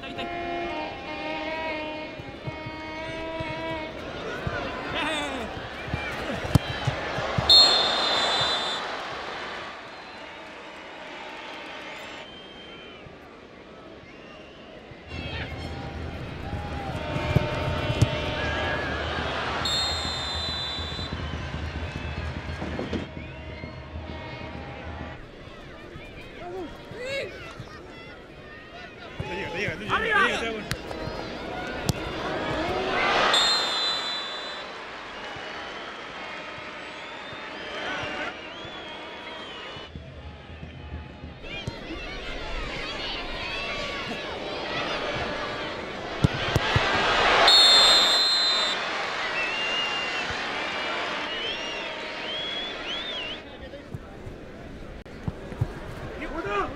痛い痛い。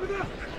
Look out!